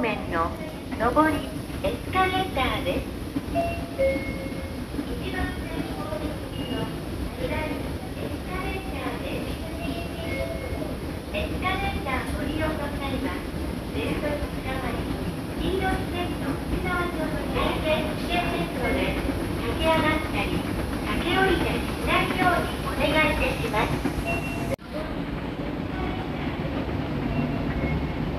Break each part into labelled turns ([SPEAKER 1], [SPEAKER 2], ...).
[SPEAKER 1] 面の上りエスカレーターです。エスカレーター。ご利用の際は、ベルトにつかます、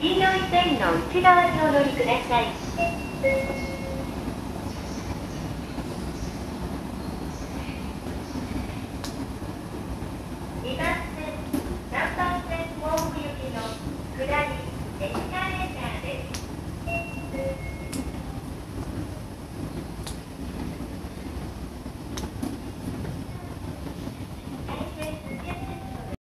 [SPEAKER 1] 黄色い線の内側にお乗りください。